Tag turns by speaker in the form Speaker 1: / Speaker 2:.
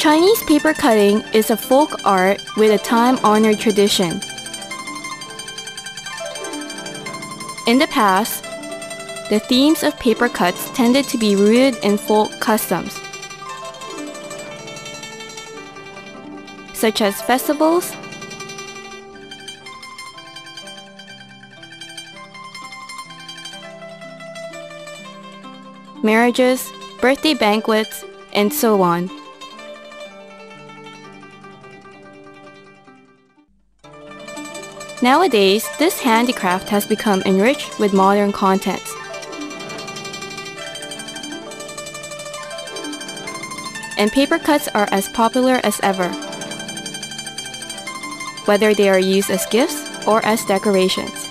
Speaker 1: Chinese paper cutting is a folk art with a time-honored tradition. In the past, the themes of paper cuts tended to be rooted in folk customs, such as festivals, marriages, birthday banquets, and so on. Nowadays, this handicraft has become enriched with modern contents. And paper cuts are as popular as ever, whether they are used as gifts or as decorations.